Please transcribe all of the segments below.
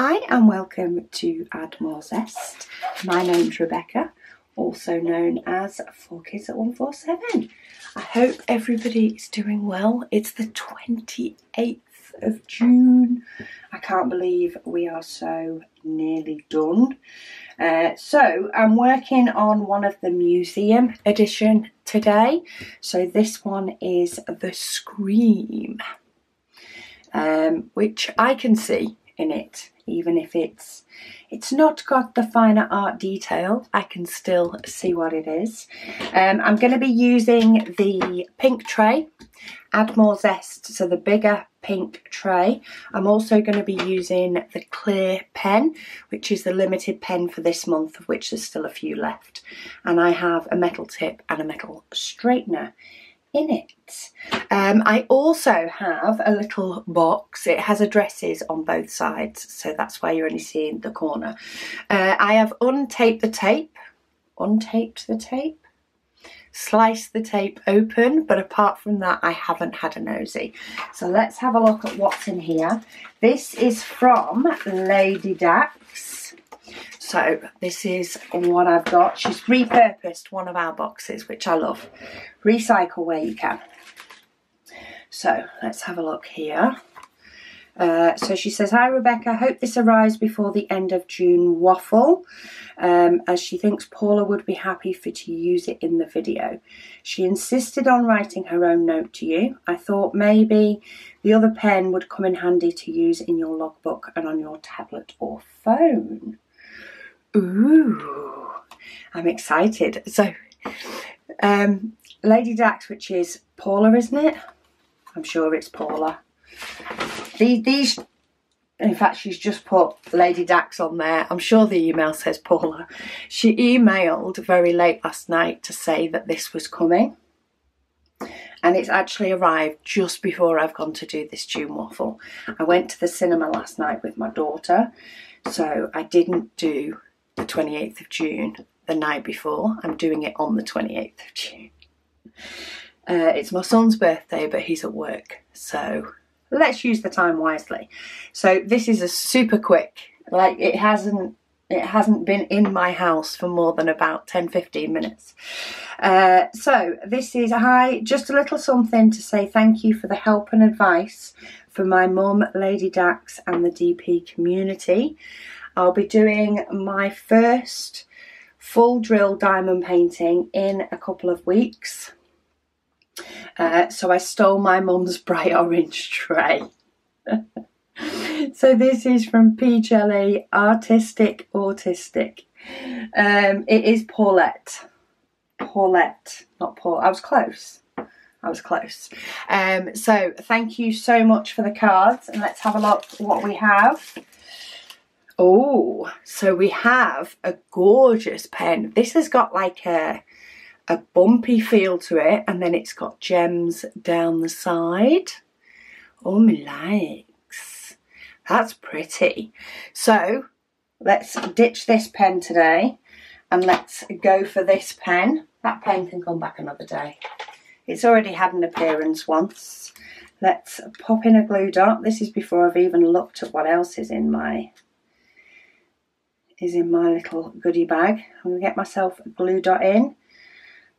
Hi and welcome to Add More Zest. My name's Rebecca, also known as 4Kids at 147. I hope everybody is doing well. It's the 28th of June. I can't believe we are so nearly done. Uh, so I'm working on one of the museum edition today. So this one is The Scream, um, which I can see in it even if it's it's not got the finer art detail I can still see what it is. Um, I'm going to be using the pink tray add more zest so the bigger pink tray. I'm also going to be using the clear pen which is the limited pen for this month of which there's still a few left. And I have a metal tip and a metal straightener in it. Um, I also have a little box. It has addresses on both sides, so that's why you're only seeing the corner. Uh, I have untaped the tape, untaped the tape, sliced the tape open, but apart from that, I haven't had a nosy. So let's have a look at what's in here. This is from Lady Dax. So this is what I've got. She's repurposed one of our boxes, which I love. Recycle where you can. So let's have a look here. Uh, so she says, Hi Rebecca, hope this arrives before the end of June waffle, um, as she thinks Paula would be happy for to use it in the video. She insisted on writing her own note to you. I thought maybe the other pen would come in handy to use in your logbook and on your tablet or phone. Ooh, I'm excited. So, um, Lady Dax, which is Paula, isn't it? I'm sure it's Paula. These, these, in fact, she's just put Lady Dax on there. I'm sure the email says Paula. She emailed very late last night to say that this was coming. And it's actually arrived just before I've gone to do this June waffle. I went to the cinema last night with my daughter, so I didn't do the 28th of June the night before. I'm doing it on the 28th of June. Uh, it's my son's birthday, but he's at work, so let's use the time wisely. So this is a super quick, like it hasn't it hasn't been in my house for more than about 10 15 minutes. Uh, so this is hi, just a little something to say thank you for the help and advice for my mum, Lady Dax, and the DP community. I'll be doing my first full drill diamond painting in a couple of weeks. Uh, so I stole my mum's bright orange tray. so this is from P Jelly Artistic Autistic. Um, it is Paulette. Paulette, not Paul. I was close. I was close. Um, so thank you so much for the cards and let's have a look what we have. Oh, so we have a gorgeous pen. This has got like a, a bumpy feel to it and then it's got gems down the side. Oh, my likes. That's pretty. So let's ditch this pen today and let's go for this pen. That pen can come back another day. It's already had an appearance once. Let's pop in a glue dot. This is before I've even looked at what else is in my is in my little goodie bag. I'm going to get myself a glue dot in.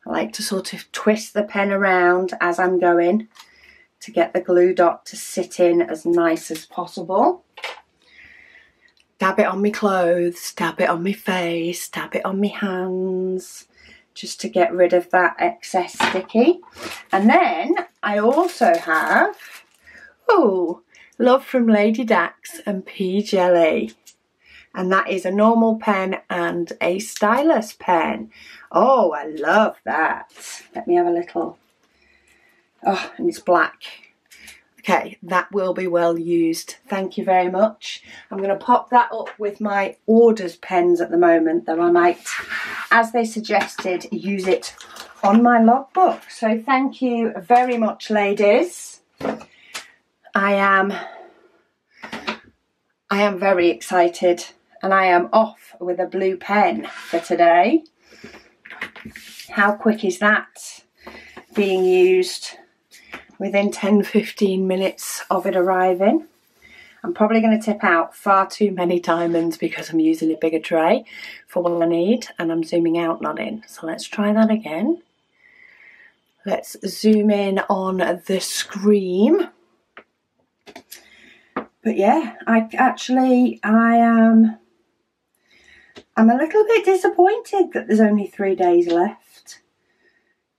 I like to sort of twist the pen around as I'm going to get the glue dot to sit in as nice as possible. Dab it on my clothes, dab it on my face, dab it on my hands, just to get rid of that excess sticky. And then I also have, oh, love from Lady Dax and P Jelly and that is a normal pen and a stylus pen. Oh, I love that. Let me have a little, oh, and it's black. Okay, that will be well used. Thank you very much. I'm going to pop that up with my orders pens at the moment, though I might, as they suggested, use it on my logbook. So thank you very much, ladies. I am, I am very excited and I am off with a blue pen for today. How quick is that being used within 10-15 minutes of it arriving? I'm probably going to tip out far too many diamonds because I'm using a bigger tray for what I need and I'm zooming out, not in. So let's try that again. Let's zoom in on the scream. But yeah, I actually, I am, I'm a little bit disappointed that there's only three days left.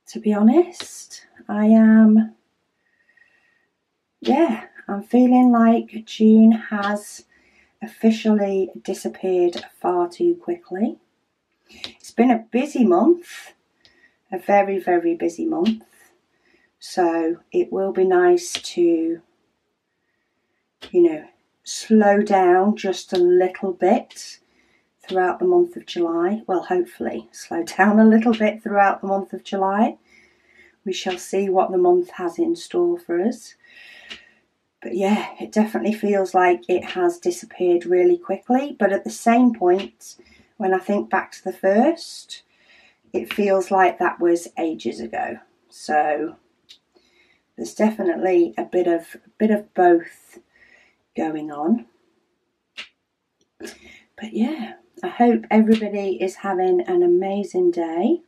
To be honest, I am, yeah, I'm feeling like June has officially disappeared far too quickly. It's been a busy month, a very, very busy month. So it will be nice to, you know, slow down just a little bit throughout the month of July. Well, hopefully, slow down a little bit throughout the month of July. We shall see what the month has in store for us but yeah, it definitely feels like it has disappeared really quickly. But at the same point, when I think back to the first, it feels like that was ages ago. So there's definitely a bit of a bit of both going on. But yeah, I hope everybody is having an amazing day.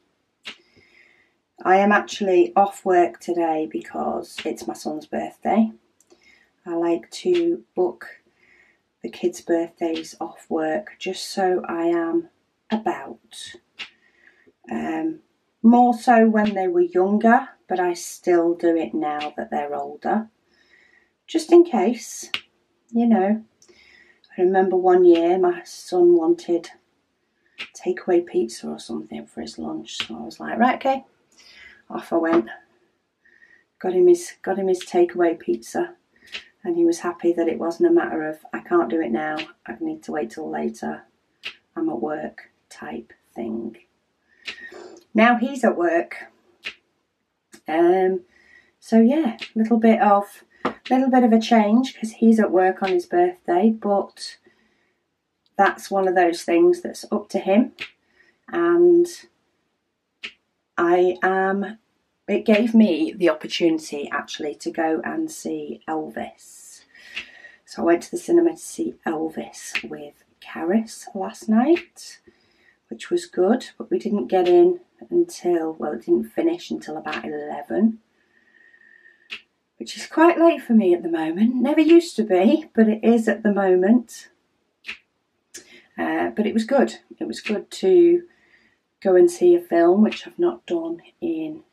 I am actually off work today because it's my son's birthday. I like to book the kids' birthdays off work just so I am about. Um, more so when they were younger, but I still do it now that they're older. Just in case, you know. I remember one year my son wanted takeaway pizza or something for his lunch, so I was like, right, okay. Off I went. Got him his got him his takeaway pizza and he was happy that it wasn't a matter of I can't do it now, I need to wait till later, I'm at work type thing. Now he's at work. Um, so yeah, a little bit of little bit of a change because he's at work on his birthday, but that's one of those things that's up to him, and I am it gave me the opportunity actually to go and see Elvis. So I went to the cinema to see Elvis with Caris last night, which was good, but we didn't get in until, well, it didn't finish until about 11, which is quite late for me at the moment. Never used to be, but it is at the moment. Uh, but it was good. It was good to go and see a film, which I've not done in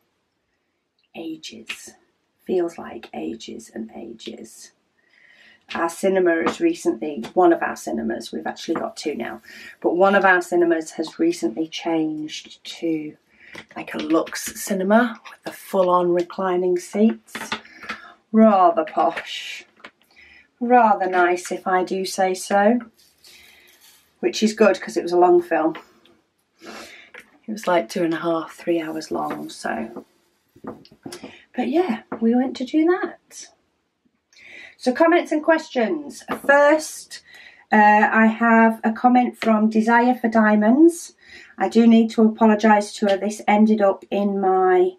ages. Feels like ages and ages. Our cinema has recently, one of our cinemas, we've actually got two now, but one of our cinemas has recently changed to like a Lux cinema with the full on reclining seats. Rather posh. Rather nice, if I do say so. Which is good because it was a long film. It was like two and a half, three hours long, so but yeah, we went to do that. So, comments and questions. First, uh, I have a comment from Desire for Diamonds. I do need to apologise to her. This ended up in my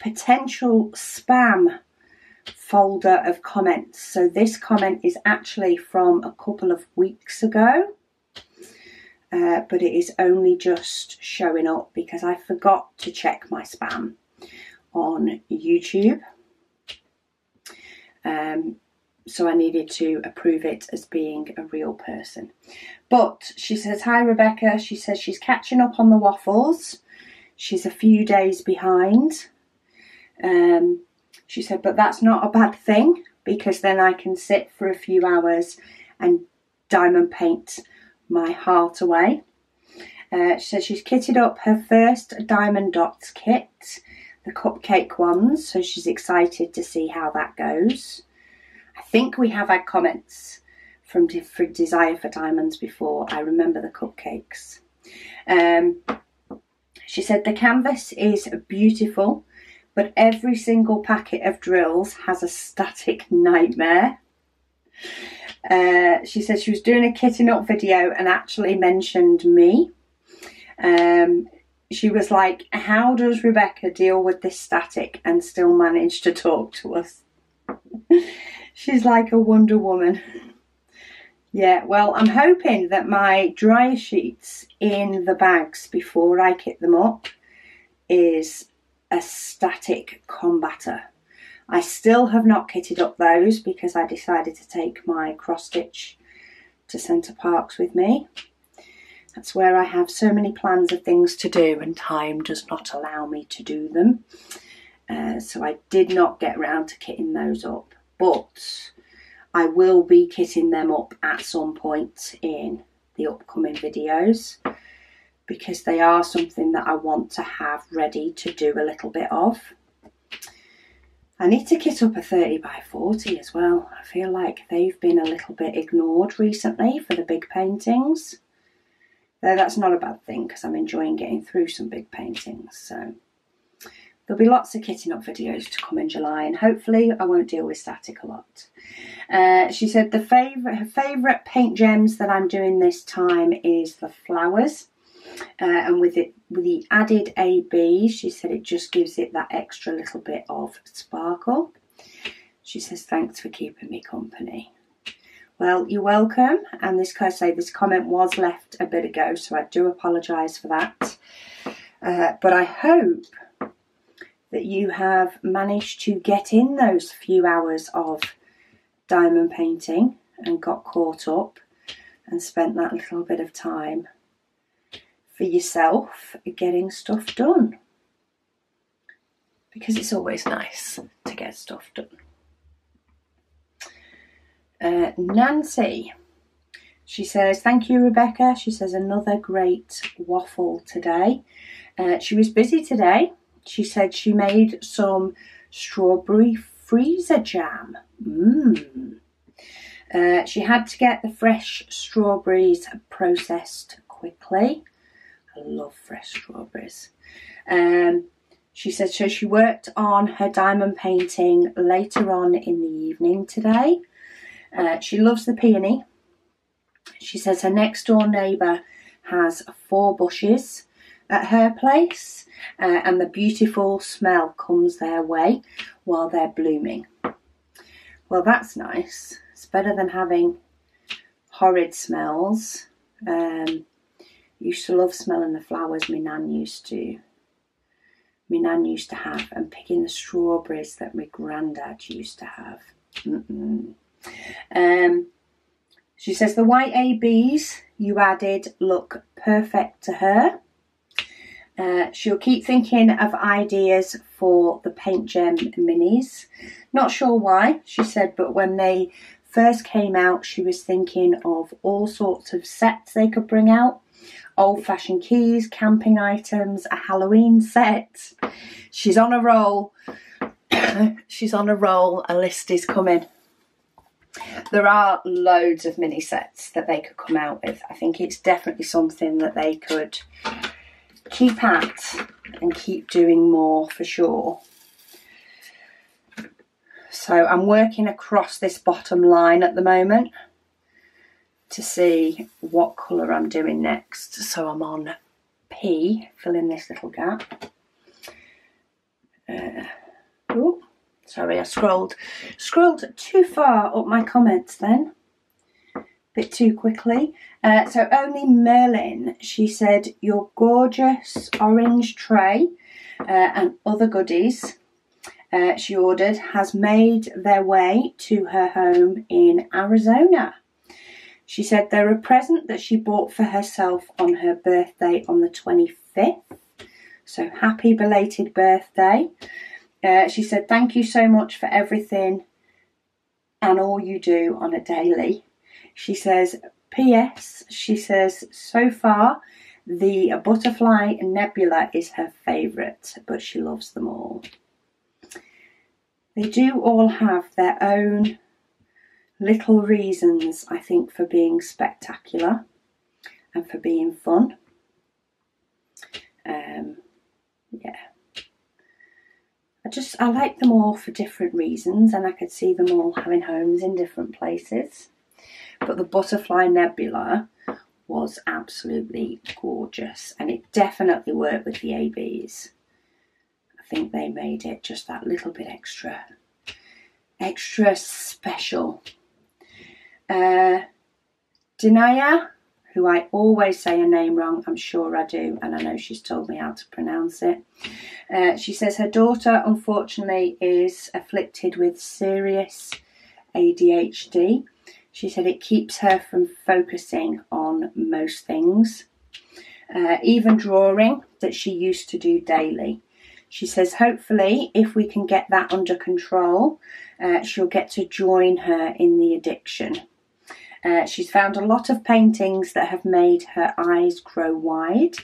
potential spam folder of comments. So, this comment is actually from a couple of weeks ago. Uh, but it is only just showing up because I forgot to check my spam on YouTube. Um, so I needed to approve it as being a real person. But she says, Hi Rebecca. She says she's catching up on the waffles. She's a few days behind. Um, she said, but that's not a bad thing because then I can sit for a few hours and diamond paint my heart away. Uh, says she's kitted up her first Diamond Dots kit the cupcake ones, so she's excited to see how that goes. I think we have had comments from different Desire for Diamonds before. I remember the cupcakes. Um, she said the canvas is beautiful, but every single packet of drills has a static nightmare. Uh, she said she was doing a kitting up video and actually mentioned me. Um, she was like, How does Rebecca deal with this static and still manage to talk to us? She's like a Wonder Woman. Yeah, well, I'm hoping that my dryer sheets in the bags before I kit them up is a static combatter. I still have not kitted up those because I decided to take my cross stitch to Center Parcs with me. That's where I have so many plans of things to do and time does not allow me to do them. Uh, so I did not get round to kitting those up, but I will be kitting them up at some point in the upcoming videos because they are something that I want to have ready to do a little bit of. I need to kit up a 30 by 40 as well. I feel like they've been a little bit ignored recently for the big paintings. Though that's not a bad thing because I'm enjoying getting through some big paintings. So there'll be lots of kitting up videos to come in July and hopefully I won't deal with static a lot. Uh, she said the favourite her favourite paint gems that I'm doing this time is the flowers. Uh, and with it with the added AB, she said it just gives it that extra little bit of sparkle. She says thanks for keeping me company. Well, you're welcome. And this, I say, this comment was left a bit ago, so I do apologise for that. Uh, but I hope that you have managed to get in those few hours of diamond painting and got caught up and spent that little bit of time for yourself getting stuff done. Because it's always nice to get stuff done. Uh, Nancy, she says, Thank you, Rebecca. She says, Another great waffle today. Uh, she was busy today. She said she made some strawberry freezer jam. Mmm. Uh, she had to get the fresh strawberries processed quickly. I love fresh strawberries. Um, she said so she worked on her diamond painting later on in the evening today. Uh, she loves the peony. She says her next door neighbour has four bushes at her place uh, and the beautiful smell comes their way while they're blooming. Well, that's nice. It's better than having horrid smells. Um, used to love smelling the flowers my nan used to my nan used to have and picking the strawberries that my granddad used to have. Mm-mm. Um, she says the white ABs you added look perfect to her. Uh, she'll keep thinking of ideas for the PaintGem minis. Not sure why, she said, but when they first came out, she was thinking of all sorts of sets they could bring out old fashioned keys, camping items, a Halloween set. She's on a roll. She's on a roll. A list is coming. There are loads of mini sets that they could come out with. I think it's definitely something that they could keep at and keep doing more for sure. So I'm working across this bottom line at the moment to see what colour I'm doing next. So I'm on P, fill in this little gap. Uh, oh, sorry, I scrolled scrolled too far up my comments then. Bit too quickly. Uh, so only Merlin, she said, your gorgeous orange tray uh, and other goodies uh, she ordered has made their way to her home in Arizona. She said they're a present that she bought for herself on her birthday on the 25th. So happy belated birthday. Uh, she said, Thank you so much for everything and all you do on a daily. She says, P.S. She says, So far, the butterfly nebula is her favourite, but she loves them all. They do all have their own little reasons, I think, for being spectacular and for being fun. Um, yeah. I just, I like them all for different reasons and I could see them all having homes in different places. But the Butterfly Nebula was absolutely gorgeous and it definitely worked with the ABs. I think they made it just that little bit extra, extra special uh, Dinaya, who I always say her name wrong, I'm sure I do, and I know she's told me how to pronounce it. Uh, she says her daughter, unfortunately, is afflicted with serious ADHD. She said it keeps her from focusing on most things, uh, even drawing that she used to do daily. She says, hopefully, if we can get that under control, uh, she'll get to join her in the addiction. Uh, she's found a lot of paintings that have made her eyes grow wide.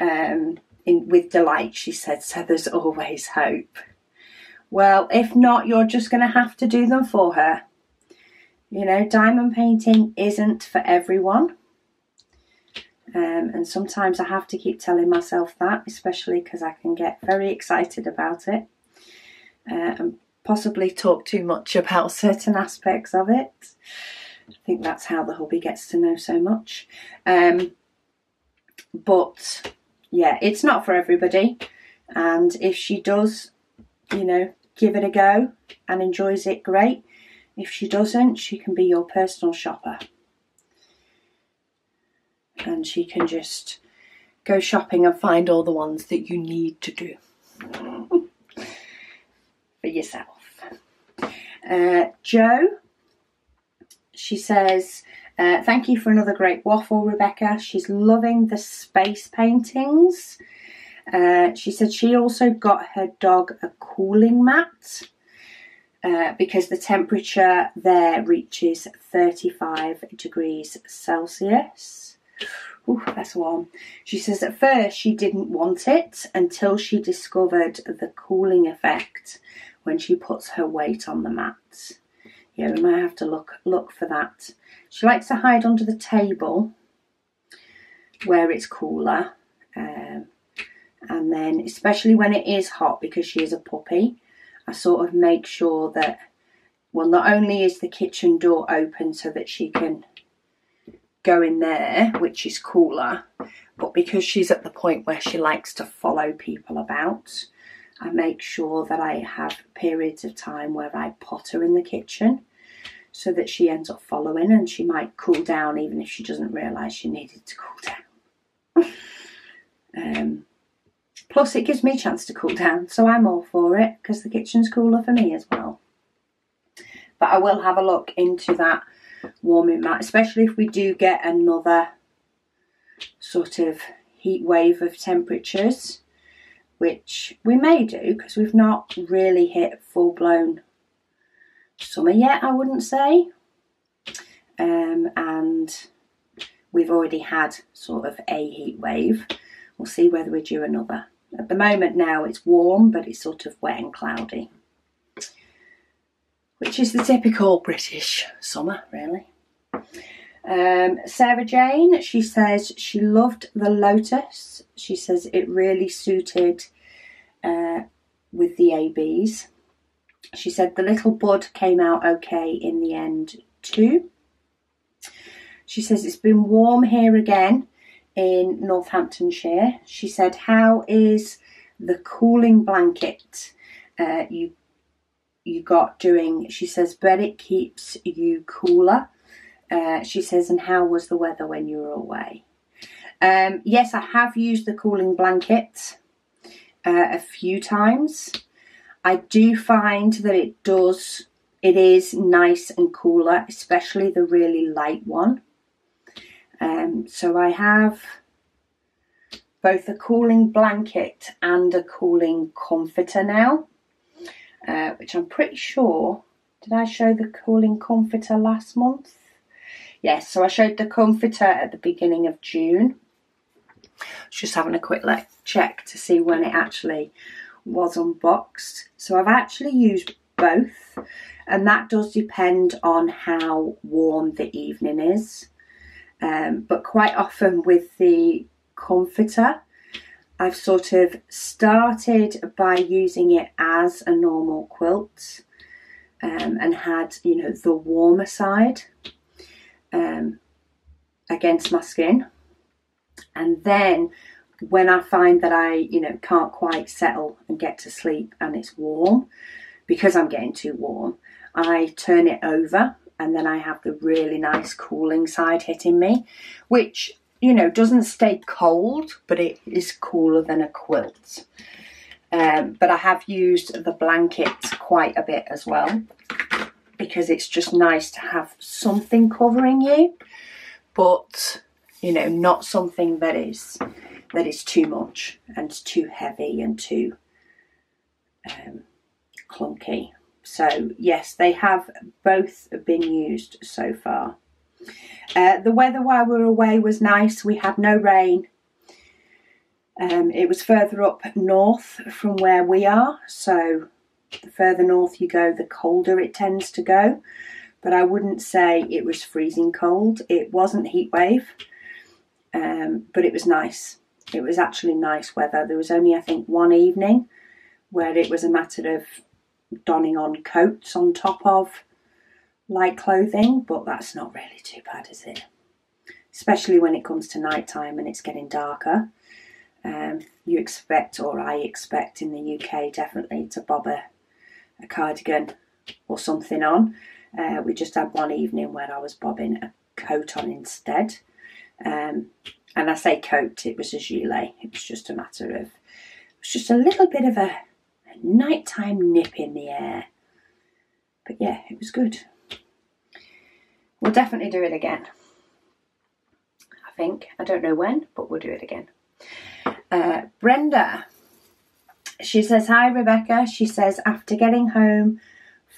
Um, in, with delight, she said, so there's always hope. Well, if not, you're just going to have to do them for her. You know, diamond painting isn't for everyone. Um, and sometimes I have to keep telling myself that, especially because I can get very excited about it uh, and possibly talk too much about certain aspects of it. I think that's how the hobby gets to know so much. Um, but yeah, it's not for everybody. And if she does, you know, give it a go and enjoys it, great. If she doesn't, she can be your personal shopper. And she can just go shopping and find all the ones that you need to do for yourself. Uh, Joe, she says, uh, Thank you for another great waffle, Rebecca. She's loving the space paintings. Uh, she said she also got her dog a cooling mat uh, because the temperature there reaches 35 degrees Celsius. Ooh, that's warm. She says at first she didn't want it until she discovered the cooling effect when she puts her weight on the mat. Yeah, we might have to look look for that. She likes to hide under the table where it's cooler. Um, and then, especially when it is hot because she is a puppy, I sort of make sure that, well, not only is the kitchen door open so that she can go in there, which is cooler, but because she's at the point where she likes to follow people about, I make sure that I have periods of time where I pot her in the kitchen so that she ends up following and she might cool down even if she doesn't realise she needed to cool down. um, plus, it gives me a chance to cool down, so I'm all for it because the kitchen's cooler for me as well. But I will have a look into that warming mat, especially if we do get another sort of heat wave of temperatures which we may do because we've not really hit full blown summer yet, I wouldn't say. Um, and we've already had sort of a heat wave. We'll see whether we do another. At the moment now it's warm, but it's sort of wet and cloudy, which is the typical British summer, really. Um, Sarah Jane, she says she loved the lotus. She says it really suited uh, with the ABs. She said the little bud came out okay in the end too. She says it's been warm here again in Northamptonshire. She said, How is the cooling blanket uh, you you got doing? She says, but it keeps you cooler. Uh, she says, and how was the weather when you were away? Um, yes, I have used the cooling blanket uh, a few times. I do find that it does, it is nice and cooler, especially the really light one. Um, so I have both a cooling blanket and a cooling comforter now, uh, which I'm pretty sure, did I show the cooling comforter last month? Yes, so I showed the comforter at the beginning of June. Just having a quick check to see when it actually was unboxed. So I've actually used both and that does depend on how warm the evening is. Um, but quite often with the comforter, I've sort of started by using it as a normal quilt um, and had, you know, the warmer side um, against my skin. And then when I find that I, you know, can't quite settle and get to sleep and it's warm, because I'm getting too warm, I turn it over and then I have the really nice cooling side hitting me, which, you know, doesn't stay cold, but it is cooler than a quilt. Um, but I have used the blanket quite a bit as well because it's just nice to have something covering you, but you know, not something that is that is too much and too heavy and too um, clunky. So yes, they have both been used so far. Uh, the weather while we were away was nice. We had no rain. Um, it was further up north from where we are, so the further north you go, the colder it tends to go. But I wouldn't say it was freezing cold. It wasn't heat wave, um, but it was nice. It was actually nice weather. There was only, I think, one evening where it was a matter of donning on coats on top of light clothing, but that's not really too bad, is it? Especially when it comes to night time and it's getting darker. Um, you expect, or I expect in the UK definitely, to bob a, a cardigan or something on. Uh, we just had one evening where I was bobbing a coat on instead. Um, and I say coat, it was a gilet. It was just a matter of, it was just a little bit of a, a nighttime nip in the air. But yeah, it was good. We'll definitely do it again. I think. I don't know when, but we'll do it again. Uh, Brenda, she says, Hi Rebecca. She says, after getting home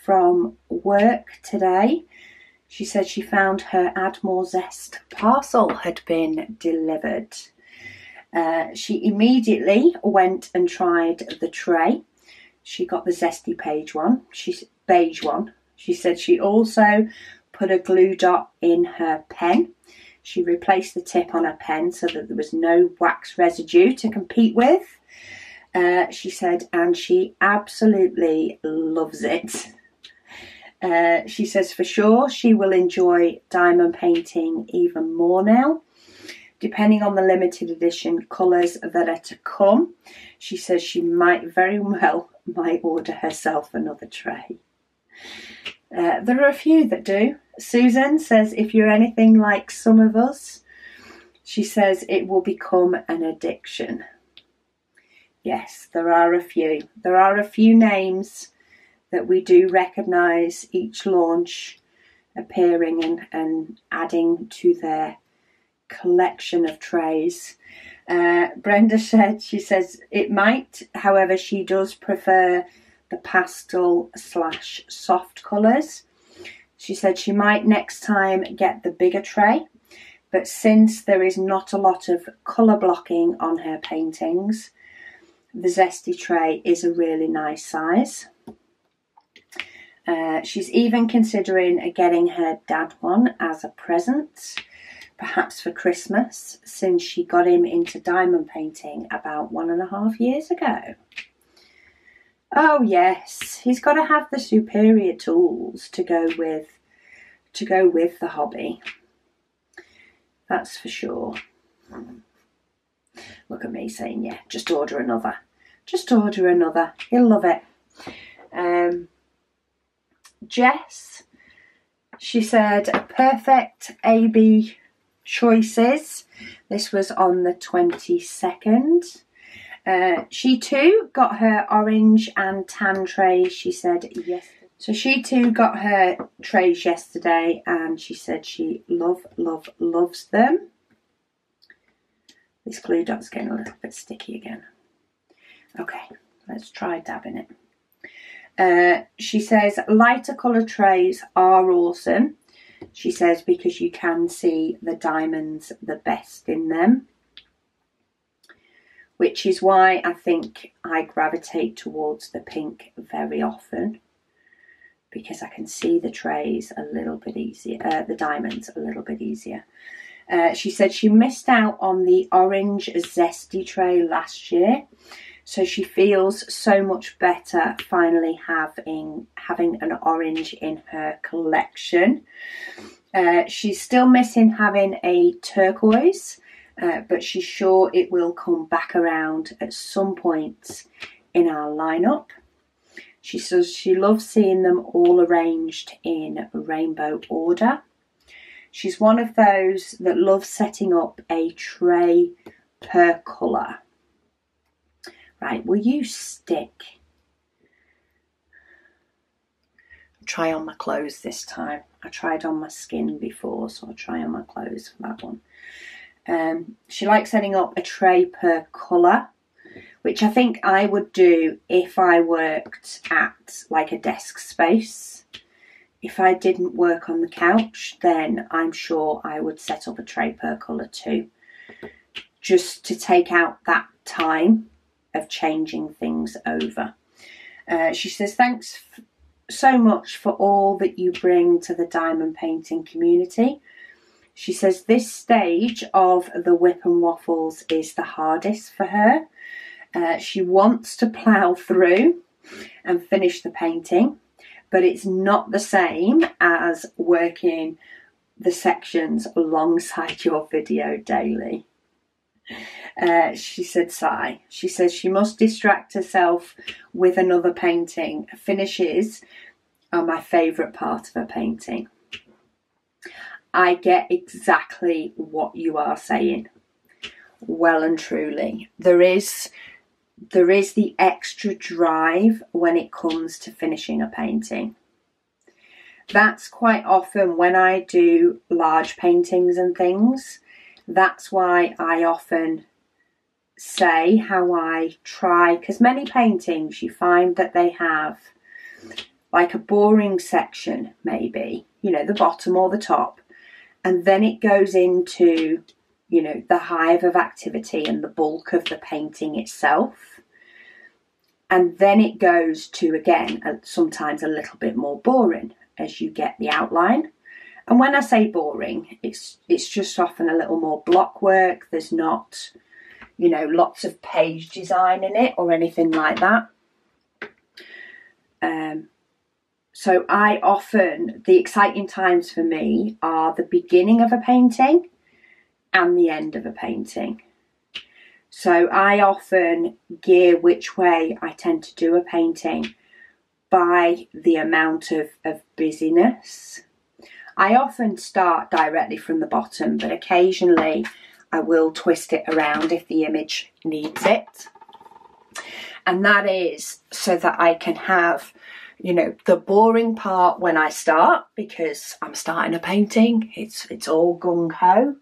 from work today, she said she found her Add More Zest parcel had been delivered. Uh, she immediately went and tried the tray. She got the zesty page one. She's beige one. She said she also put a glue dot in her pen. She replaced the tip on her pen so that there was no wax residue to compete with. Uh, she said, and she absolutely loves it. Uh, she says for sure she will enjoy diamond painting even more now. Depending on the limited edition colours that are to come, she says she might very well might order herself another tray. Uh, there are a few that do. Susan says if you're anything like some of us, she says it will become an addiction. Yes, there are a few. There are a few names that we do recognise each launch appearing and, and adding to their collection of trays. Uh, Brenda said, she says it might, however, she does prefer the pastel slash soft colours. She said she might next time get the bigger tray, but since there is not a lot of colour blocking on her paintings, the zesty tray is a really nice size. Uh, she's even considering getting her dad one as a present, perhaps for Christmas, since she got him into diamond painting about one and a half years ago. Oh yes, he's got to have the superior tools to go with to go with the hobby. That's for sure. Look at me saying, yeah, just order another. Just order another. He'll love it. Um, Jess, she said, perfect AB choices. This was on the 22nd. Uh, she too got her orange and tan trays, she said yes. So she too got her trays yesterday and she said she love, love, loves them. This glue dot's getting a little bit sticky again. Okay, let's try dabbing it. Uh, she says lighter colour trays are awesome. She says because you can see the diamonds the best in them which is why I think I gravitate towards the pink very often because I can see the trays a little bit easier, uh, the diamonds a little bit easier. Uh, she said she missed out on the orange zesty tray last year, so she feels so much better finally having having an orange in her collection. Uh, she's still missing having a turquoise, uh, but she's sure it will come back around at some point in our lineup. She says she loves seeing them all arranged in rainbow order. She's one of those that loves setting up a tray per colour. Right, will you stick? Try on my clothes this time. I tried on my skin before, so I'll try on my clothes for that one. Um, she likes setting up a tray per colour, which I think I would do if I worked at like a desk space. If I didn't work on the couch, then I'm sure I would set up a tray per colour too, just to take out that time of changing things over. Uh, she says, Thanks f- so much for all that you bring to the diamond painting community. She says this stage of the WIP and waffles is the hardest for her. Uh, she wants to plough through and finish the painting, but it's not the same as working the sections alongside your video daily. Uh, she said, sigh. She says she must distract herself with another painting. Finishes are my favourite part of a painting. I get exactly what you are saying. Well and truly. There is there is the extra drive when it comes to finishing a painting. That's quite often when I do large paintings and things. That's why I often say how I try, because many paintings you find that they have like a boring section, maybe, you know, the bottom or the top, and then it goes into you know the hive of activity and the bulk of the painting itself. And then it goes to again sometimes a little bit more boring as you get the outline and when i say boring it's it's just often a little more block work there's not you know lots of page design in it or anything like that um, so I often, the exciting times for me are the beginning of a painting and the end of a painting. So I often gear which way I tend to do a painting by the amount of, of busyness. I often start directly from the bottom, but occasionally I will twist it around if the image needs it. And that is so that I can have you know the boring part when I start because I'm starting a painting it's it's all gung ho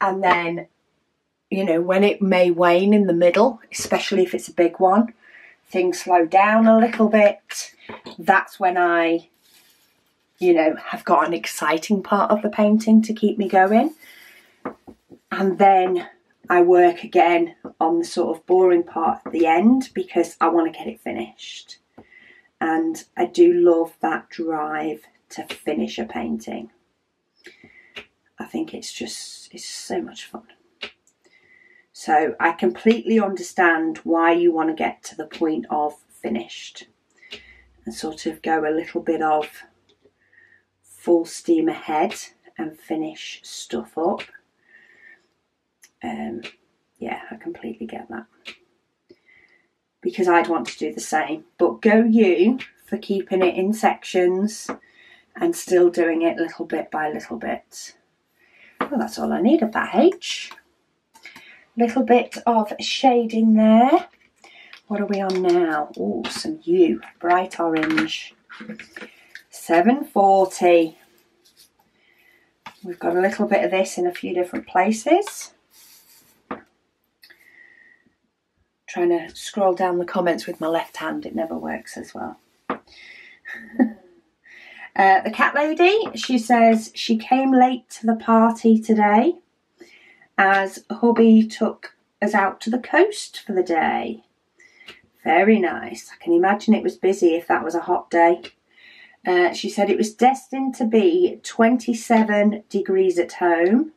and then you know when it may wane in the middle especially if it's a big one things slow down a little bit that's when I you know have got an exciting part of the painting to keep me going and then I work again on the sort of boring part at the end because I want to get it finished and I do love that drive to finish a painting. I think it's just it's so much fun. So I completely understand why you want to get to the point of finished and sort of go a little bit of full steam ahead and finish stuff up. Um, yeah, I completely get that because I'd want to do the same. But go you for keeping it in sections and still doing it little bit by little bit. Well, that's all I need of that H. Little bit of shading there. What are we on now? Oh, some U, bright orange. 740. We've got a little bit of this in a few different places. trying to scroll down the comments with my left hand, it never works as well. uh, the cat lady, she says she came late to the party today as hubby took us out to the coast for the day. Very nice. I can imagine it was busy if that was a hot day. Uh, she said it was destined to be 27 degrees at home.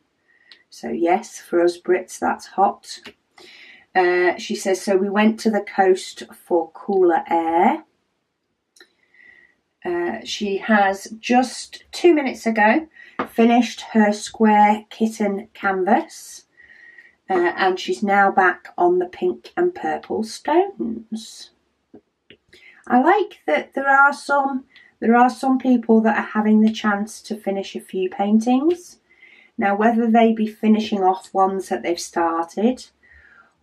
So, yes, for us Brits, that's hot. Uh, she says, so we went to the coast for cooler air. Uh, she has just two minutes ago finished her square kitten canvas uh, and she's now back on the pink and purple stones. I like that there are some there are some people that are having the chance to finish a few paintings. Now, whether they be finishing off ones that they've started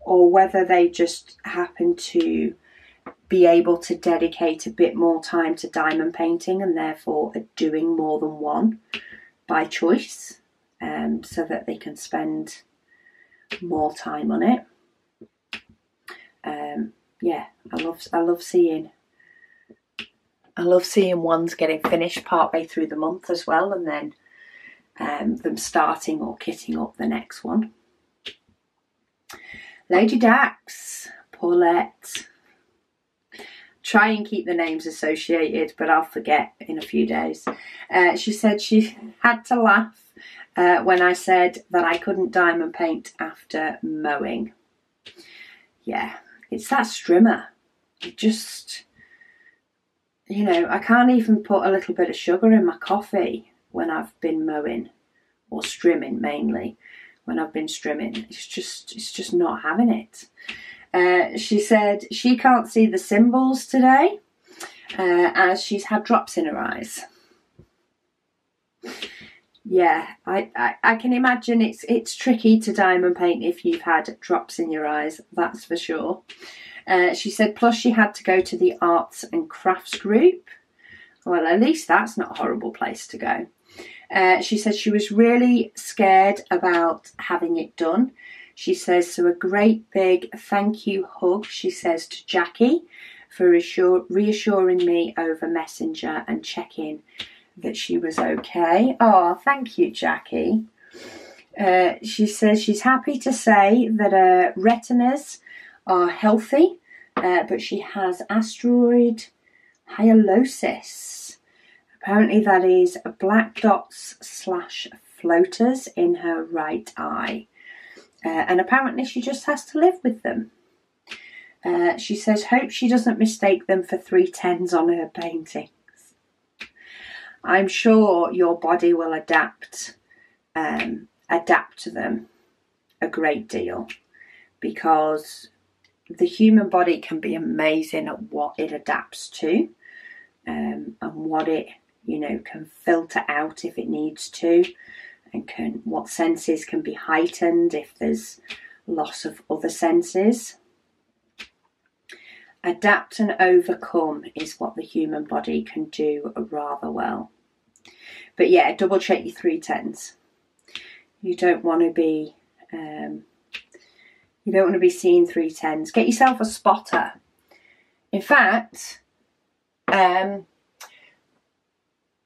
or whether they just happen to be able to dedicate a bit more time to diamond painting and therefore are doing more than one by choice um, so that they can spend more time on it. Um, yeah, I love I love seeing I love seeing ones getting finished partway through the month as well, and then um, them starting or kitting up the next one. Lady Dax, Paulette. Try and keep the names associated, but I'll forget in a few days. Uh, she said she had to laugh uh, when I said that I couldn't diamond paint after mowing. Yeah, it's that strimmer. It just, you know, I can't even put a little bit of sugar in my coffee when I've been mowing or strimming mainly. When I've been strimming, it's just, it's just not having it. Uh, she said she can't see the symbols today uh, as she's had drops in her eyes yeah, I, I, I, can imagine it's it's tricky to diamond paint if you've had drops in your eyes, that's for sure. Uh, she said, plus she had to go to the arts and crafts group. Well, at least that's not a horrible place to go. Uh, she said she was really scared about having it done. She says, so a great big thank you hug, she says to Jackie for reassure, reassuring me over Messenger and checking that she was okay. Oh, thank you, Jackie. Uh, she says she's happy to say that her retinas are healthy, uh, but she has asteroid hyalosis. Apparently, that is black dots slash floaters in her right eye. Uh, and apparently, she just has to live with them. Uh, she says, hope she doesn't mistake them for three tens on her paintings. I'm sure your body will adapt um, adapt to them a great deal because the human body can be amazing at what it adapts to um, and what it you know can filter out if it needs to and can what senses can be heightened if there's loss of other senses adapt and overcome is what the human body can do rather well. But yeah, double check your three tens. You don't want to be um, you don't want to be seeing three tens. Get yourself a spotter. In fact, um,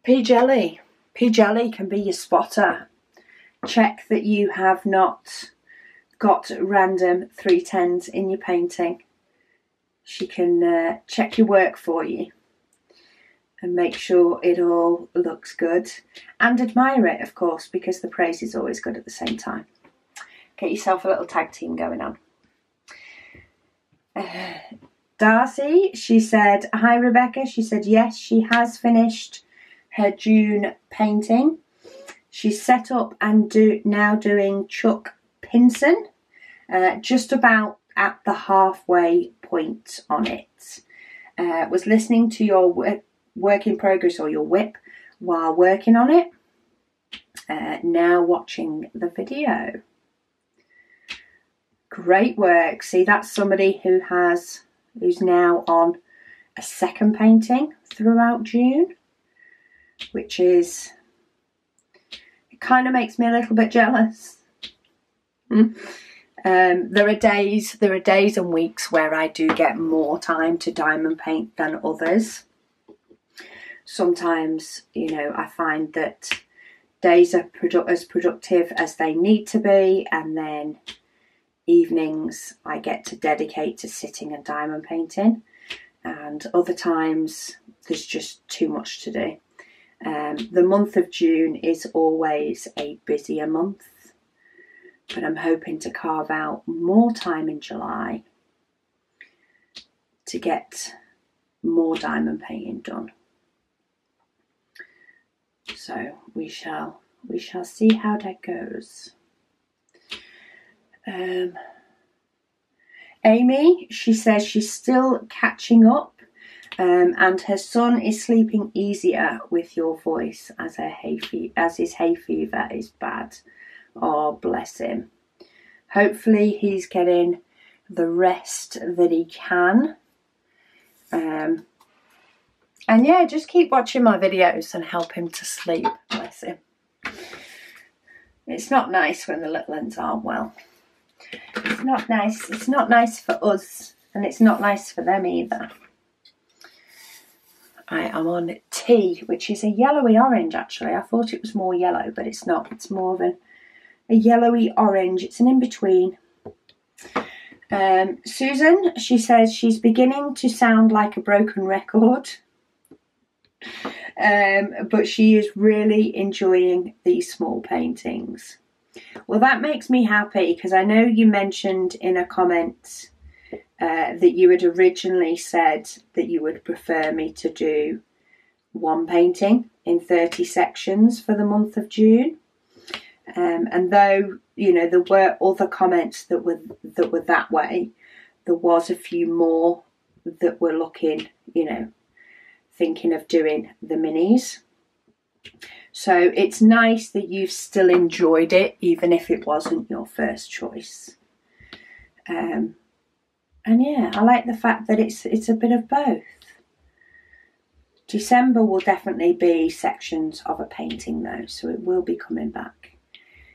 P Jelly, P Jelly can be your spotter. Check that you have not got random three tens in your painting she can uh, check your work for you and make sure it all looks good and admire it, of course, because the praise is always good at the same time. Get yourself a little tag team going on. Uh, Darcy, she said, Hi Rebecca. She said, Yes, she has finished her June painting. She's set up and do, now doing Chuck Pinson, uh, just about at the halfway point on it. Uh, was listening to your work in progress or your whip while working on it. Uh, now watching the video. Great work. See, that's somebody who has who's now on a second painting throughout June, which is it kind of makes me a little bit jealous. Mm. Um, there are days, there are days and weeks where I do get more time to diamond paint than others. Sometimes, you know, I find that days are produ- as productive as they need to be, and then evenings I get to dedicate to sitting and diamond painting, and other times there's just too much to do. Um, the month of June is always a busier month but I'm hoping to carve out more time in July to get more diamond painting done. So we shall we shall see how that goes. Um, Amy, she says she's still catching up Um, and her son is sleeping easier with your voice as her hay fe- as his hay fever is bad. Oh, bless him. Hopefully, he's getting the rest that he can. Um, and yeah, just keep watching my videos and help him to sleep. Bless him. It's not nice when the little ones aren't well. It's not nice. It's not nice for us, and it's not nice for them either. I am on tea, which is a yellowy orange actually. I thought it was more yellow, but it's not. It's more of a yellowy orange. It's an in between. Um, Susan, she says she's beginning to sound like a broken record. Um, but she is really enjoying these small paintings. Well, that makes me happy because I know you mentioned in a comment uh, that you had originally said that you would prefer me to do one painting in 30 sections for the month of June. Um, and though you know there were other comments that were that were that way, there was a few more that were looking, you know, thinking of doing the minis. So it's nice that you've still enjoyed it, even if it wasn't your first choice. Um, and yeah, I like the fact that it's it's a bit of both. December will definitely be sections of a painting though, so it will be coming back.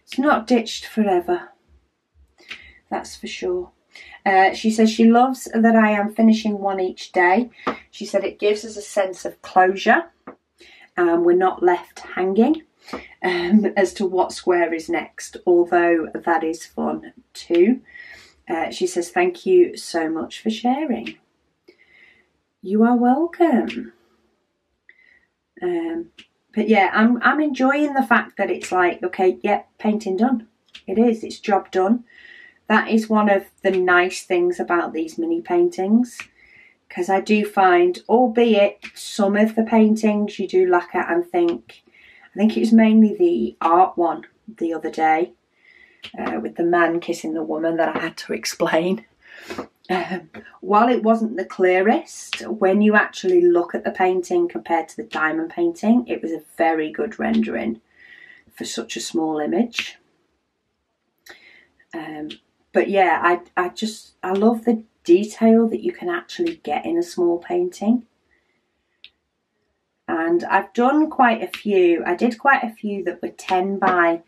It's not ditched forever, that's for sure. Uh, she says she loves that I am finishing one each day. She said it gives us a sense of closure and we're not left hanging um, as to what square is next, although that is fun too. Uh, she says, Thank you so much for sharing. You are welcome. Um, but yeah, I'm I'm enjoying the fact that it's like, okay, yeah, painting done. It is, it's job done. That is one of the nice things about these mini paintings. Because I do find, albeit some of the paintings you do look at and think, I think it was mainly the art one the other day uh, with the man kissing the woman that I had to explain. Um, while it wasn't the clearest, when you actually look at the painting compared to the diamond painting, it was a very good rendering for such a small image. Um, but yeah, I, I just, I love the detail that you can actually get in a small painting. And I've done quite a few, I did quite a few that were 10 by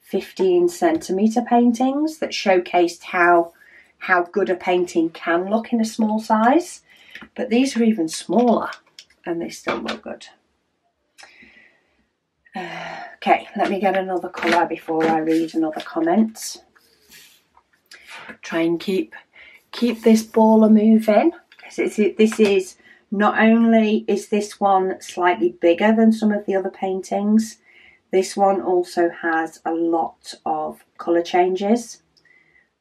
15 centimetre paintings that showcased how how good a painting can look in a small size. But these are even smaller and they still look good. Uh, okay, let me get another colour before I read another comment. Try and keep keep this baller moving because this is not only is this one slightly bigger than some of the other paintings, this one also has a lot of colour changes.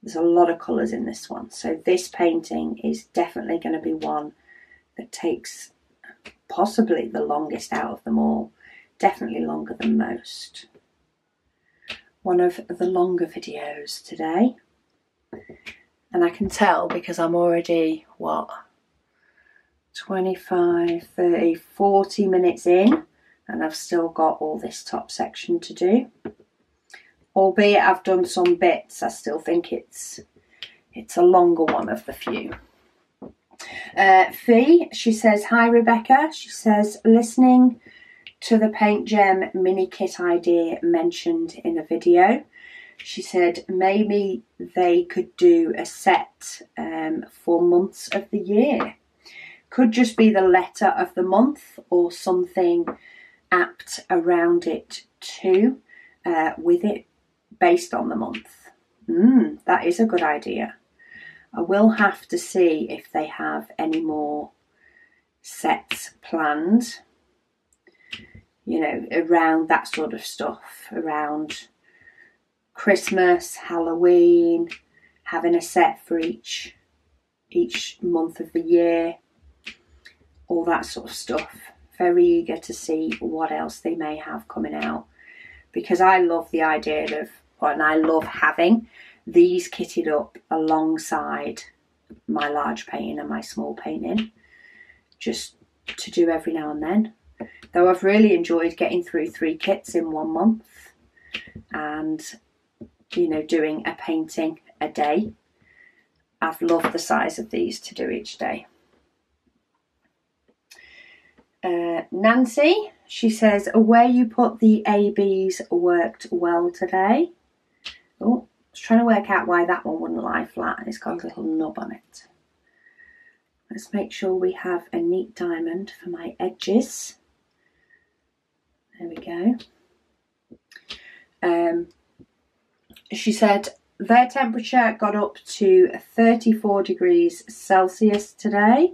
There's a lot of colours in this one. So this painting is definitely going to be one that takes possibly the longest out of them all. Definitely longer than most. One of the longer videos today. And I can tell because I'm already, what, 25, 30, 40 minutes in and I've still got all this top section to do. Albeit I've done some bits, I still think it's it's a longer one of the few. Uh, Fee, she says, Hi Rebecca. She says, listening to the PaintGem mini kit idea mentioned in a video. She said maybe they could do a set um, for months of the year. Could just be the letter of the month or something apt around it too, uh, with it based on the month. Mm, that is a good idea. I will have to see if they have any more sets planned, you know, around that sort of stuff, around Christmas, Halloween, having a set for each each month of the year, all that sort of stuff very eager to see what else they may have coming out because I love the idea of, and I love having these kitted up alongside my large painting and my small painting just to do every now and then. Though I've really enjoyed getting through three kits in one month and, you know, doing a painting a day. I've loved the size of these to do each day. Uh, Nancy, she says, where you put the ABs worked well today. Oh, I was trying to work out why that one wouldn't lie flat it's got a little nub on it. Let's make sure we have a neat diamond for my edges. There we go. Um, she said their temperature got up to 34 degrees Celsius today.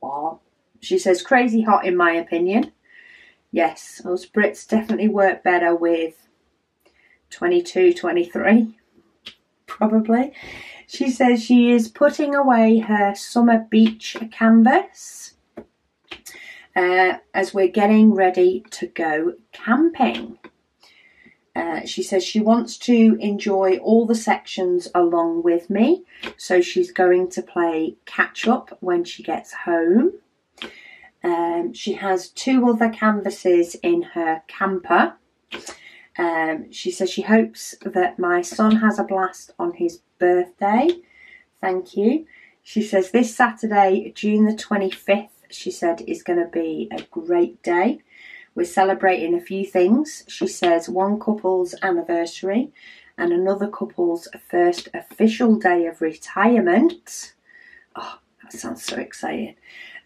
Wow. She says crazy hot in my opinion. Yes, us Brits definitely work better with 22, 23, probably. She says she is putting away her summer beach canvas uh, as we're getting ready to go camping. Uh, she says she wants to enjoy all the sections along with me, so she's going to play catch up when she gets home. Um, she has two other canvases in her camper. Um, she says she hopes that my son has a blast on his birthday. Thank you. She says this Saturday, June the 25th, she said is going to be a great day. We're celebrating a few things. She says one couple's anniversary and another couple's first official day of retirement. Oh, that sounds so exciting.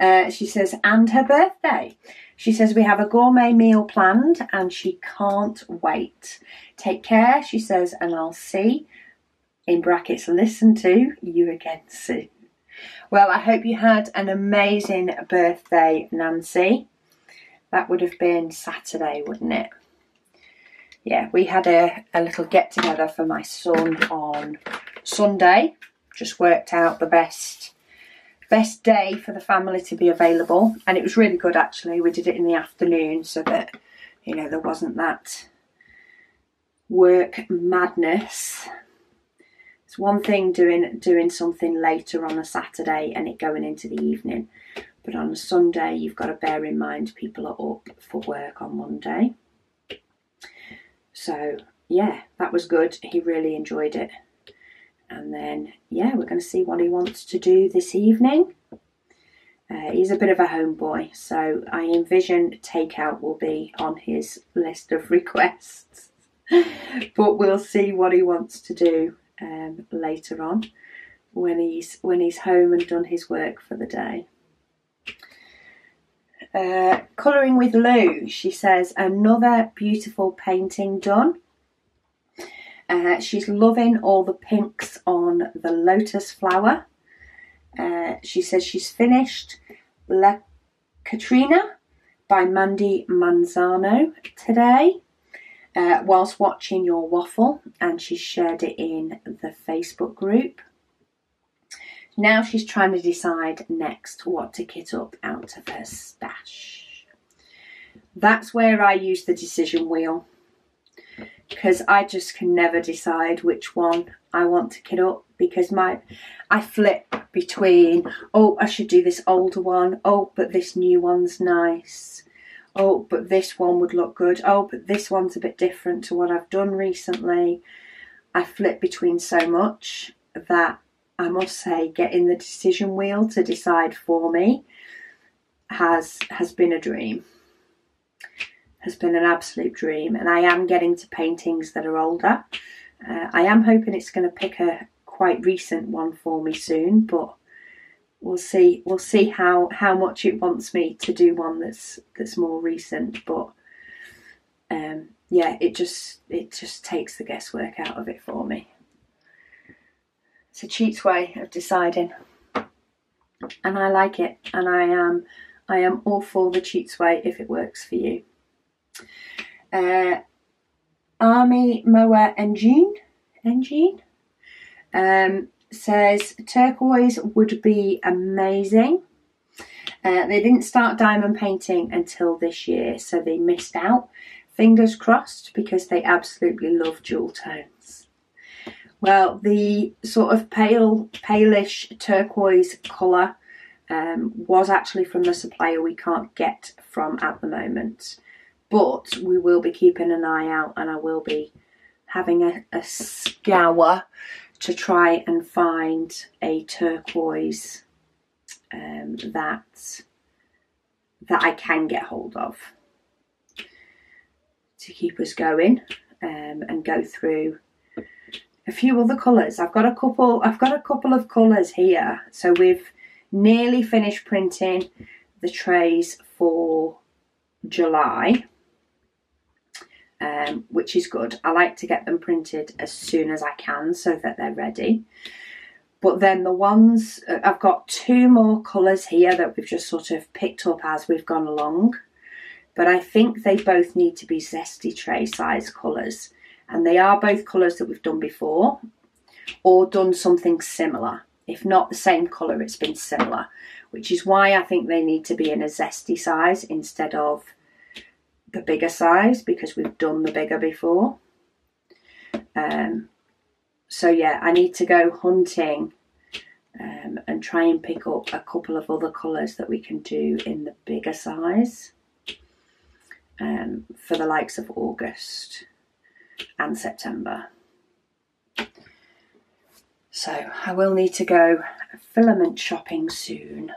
Uh, she says, and her birthday. She says, we have a gourmet meal planned and she can't wait. Take care, she says, and I'll see, in brackets, listen to you again soon. Well, I hope you had an amazing birthday, Nancy. That would have been Saturday, wouldn't it? Yeah, we had a, a little get together for my son on Sunday. Just worked out the best best day for the family to be available and it was really good actually we did it in the afternoon so that you know there wasn't that work madness it's one thing doing doing something later on a saturday and it going into the evening but on a sunday you've got to bear in mind people are up for work on monday. So yeah that was good. He really enjoyed it. And then yeah we're going to see what he wants to do this evening. Uh, he's a bit of a homeboy so I envision takeout will be on his list of requests. But we'll see what he wants to do um, later on when he's when he's home and done his work for the day uh, colouring with Lou, she says, another beautiful painting done. Uh, she's loving all the pinks on the lotus flower. Uh, she says she's finished La Catrina by Mandy Manzano today uh, whilst watching your waffle and she shared it in the Facebook group. Now she's trying to decide next what to kit up out of her stash. That's where I use the decision wheel because I just can never decide which one I want to kit up because my I flip between oh I should do this older one. Oh but this new one's nice. Oh but this one would look good. Oh but this one's a bit different to what I've done recently. I flip between so much that I must say getting the decision wheel to decide for me has has been a dream has been an absolute dream, and I am getting to paintings that are older. Uh, I am hoping it's going to pick a quite recent one for me soon, but we'll see. We'll see how how much it wants me to do one that's that's more recent. But um, yeah, it just it just takes the guesswork out of it for me. It's a cheats way of deciding, and I like it, and I am I am all for the cheats way if it works for you. Uh, Army Mower Engine, Engine um, says turquoise would be amazing. Uh, they didn't start diamond painting until this year, so they missed out. Fingers crossed because they absolutely love jewel tones. Well, the sort of pale, palish turquoise colour um, was actually from the supplier we can't get from at the moment. But we will be keeping an eye out and I will be having a, a scour to try and find a turquoise um, that that I can get hold of to keep us going um, and go through a few other colours. I've got a couple. I've got a couple of colours here. So we've nearly finished printing the trays for July, um, which is good. I like to get them printed as soon as I can so that they're ready. But then the ones, uh, I've got two more colours here that we've just sort of picked up as we've gone along. But I think they both need to be zesty tray size colours. And they are both colours that we've done before or done something similar. If not the same colour, it's been similar. Which is why I think they need to be in a zesty size instead of the bigger size because we've done the bigger before. Um, so yeah, I need to go hunting um, and try and pick up a couple of other colours that we can do in the bigger size um, for the likes of August and September. So I will need to go filament shopping soon.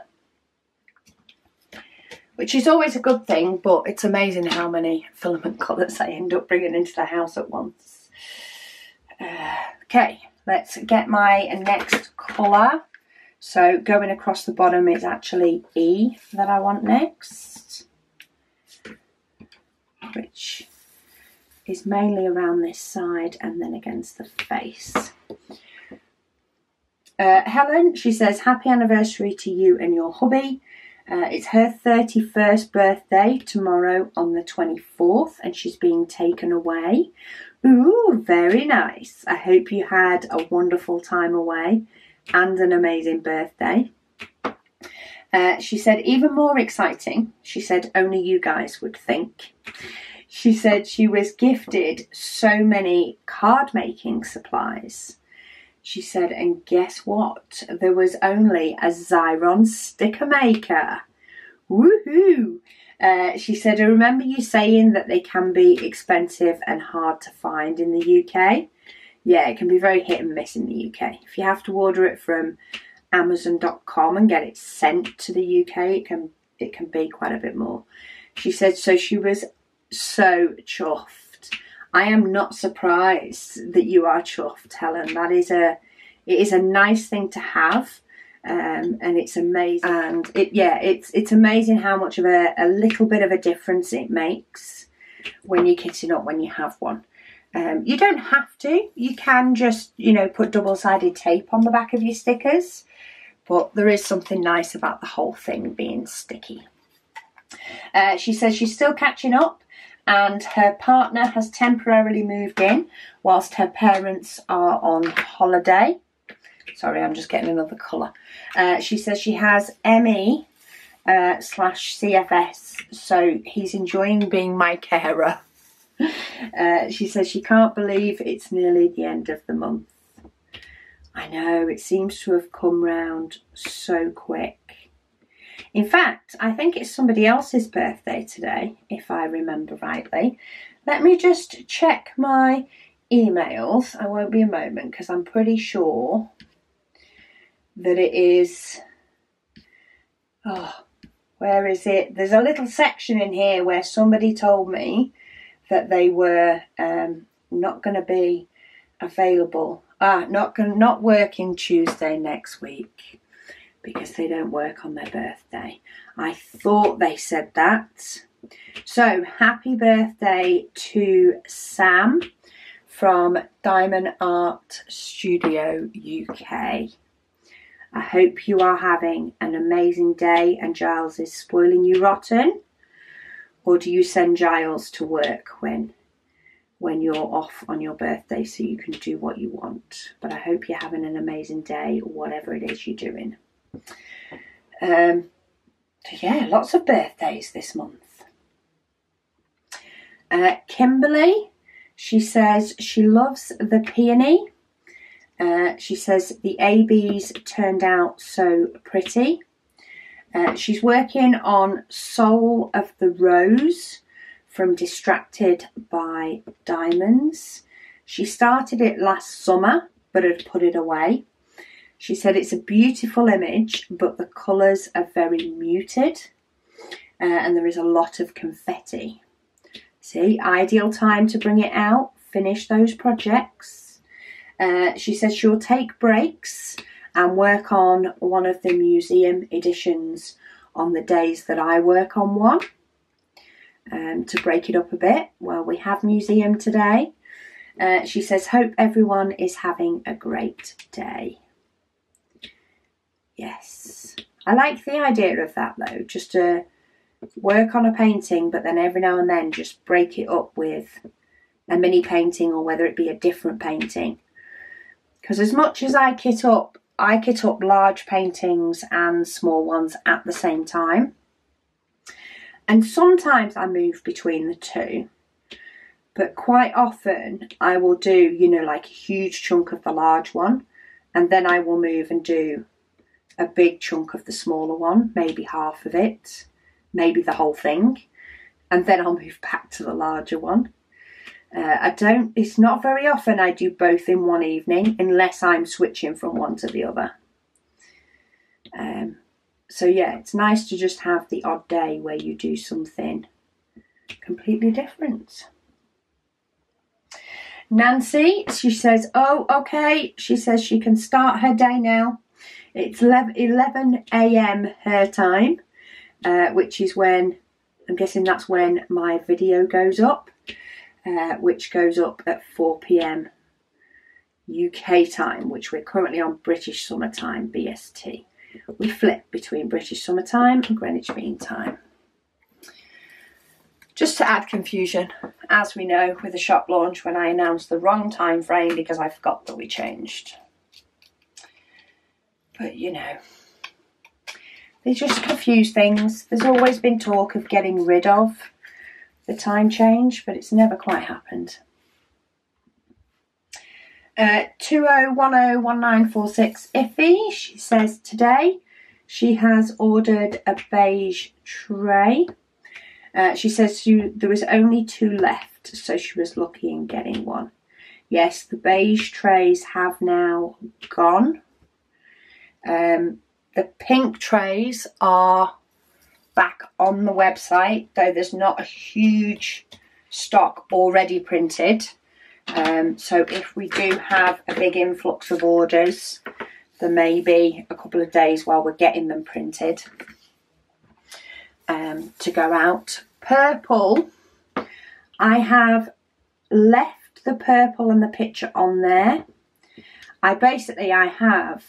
Which is always a good thing, but it's amazing how many filament colours I end up bringing into the house at once. Uh, Okay, let's get my next colour. So going across the bottom is actually E that I want next, which is mainly around this side and then against the face. Uh, Helen, she says, happy anniversary to you and your hubby. Uh, it's her 31st birthday tomorrow on the 24th and she's being taken away. Ooh, very nice. I hope you had a wonderful time away and an amazing birthday. Uh, she said, even more exciting, she said, only you guys would think. She said she was gifted so many card making supplies. She said, and guess what? There was only a Xyron sticker maker. Woohoo! Uh, she said, I remember you saying that they can be expensive and hard to find in the UK. Yeah, it can be very hit and miss in the UK. If you have to order it from Amazon.com and get it sent to the UK, it can it can be quite a bit more. She said, so she was so chuffed. I am not surprised that you are chuffed, Helen. That is a it is a nice thing to have um, and it's amazing. And it, yeah, it's it's amazing how much of a, a little bit of a difference it makes when you're kitting up when you have one. Um, you don't have to. You can just you know put double-sided tape on the back of your stickers, but there is something nice about the whole thing being sticky. Uh, she says she's still catching up and her partner has temporarily moved in whilst her parents are on holiday. Sorry, I'm just getting another colour. Uh, she says she has ME uh, slash CFS, so he's enjoying being my carer. Uh, she says she can't believe it's nearly the end of the month. I know, it seems to have come round so quick. In fact, I think it's somebody else's birthday today, if I remember rightly. Let me just check my emails. I won't be a moment because I'm pretty sure that it is. Oh, where is it? There's a little section in here where somebody told me that they were um, not going to be available. Ah, not not working Tuesday next week because they don't work on their birthday. I thought they said that. So happy birthday to Sam from Diamond Art Studio UK. I hope you are having an amazing day and Giles is spoiling you rotten. Or do you send Giles to work when when you're off on your birthday so you can do what you want? But I hope you're having an amazing day, whatever it is you're doing. Um, so yeah, lots of birthdays this month. Uh, Kimberly, she says she loves the peony uh, she says the ABs turned out so pretty. Uh, she's working on Soul of the Rose from Distracted by Diamonds. She started it last summer but had put it away. She said it's a beautiful image, but the colours are very muted uh, and there is a lot of confetti. See, ideal time to bring it out, finish those projects. Uh, she says she'll take breaks and work on one of the museum editions on the days that I work on one um, to break it up a bit. Well, we have museum today. Uh, she says, hope everyone is having a great day. Yes. I like the idea of that though, just to work on a painting, but then every now and then just break it up with a mini painting or whether it be a different painting. Because as much as I kit up, I kit up large paintings and small ones at the same time. And sometimes I move between the two. But quite often I will do, you know, like a huge chunk of the large one. And then I will move and do a big chunk of the smaller one, maybe half of it, maybe the whole thing. And then I'll move back to the larger one. Uh, I don't, it's not very often I do both in one evening unless I'm switching from one to the other. Um, so yeah, it's nice to just have the odd day where you do something completely different. Nancy, she says, oh, okay. She says she can start her day now. It's 11 a.m. her time, uh, which is when, I'm guessing that's when my video goes up uh, which goes up at 4 pm UK time, which we're currently on British Summer Time, BST. We flip between British Summer Time and Greenwich Mean Time. Just to add confusion, as we know with the shop launch when I announced the wrong time frame because I forgot that we changed. But you know, they just confuse things. There's always been talk of getting rid of the time change, but it's never quite happened. Uh, 20101946 Iffy, she says today she has ordered a beige tray. Uh, she says she, there was only two left, so she was lucky in getting one. Yes, the beige trays have now gone. Um, the pink trays are back on the website, though there's not a huge stock already printed. Um, so if we do have a big influx of orders, there may be a couple of days while we're getting them printed um, to go out. Purple, I have left the purple and the picture on there. I basically, I have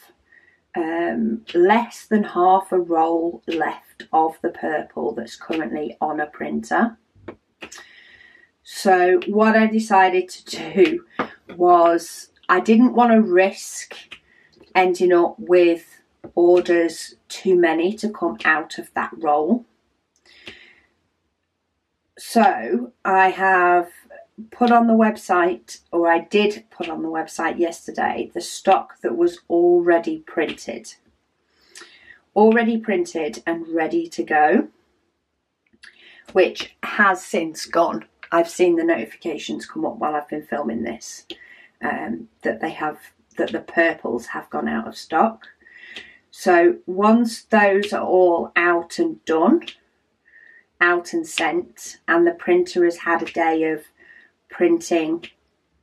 um, less than half a roll left of the purple that's currently on a printer. So what I decided to do was I didn't want to risk ending up with orders too many to come out of that roll. So I have put on the website, or I did put on the website yesterday, the stock that was already printed. Already printed and ready to go, which has since gone. I've seen the notifications come up while I've been filming this um, that they have that the purples have gone out of stock. So once those are all out and done, out and sent, and the printer has had a day of printing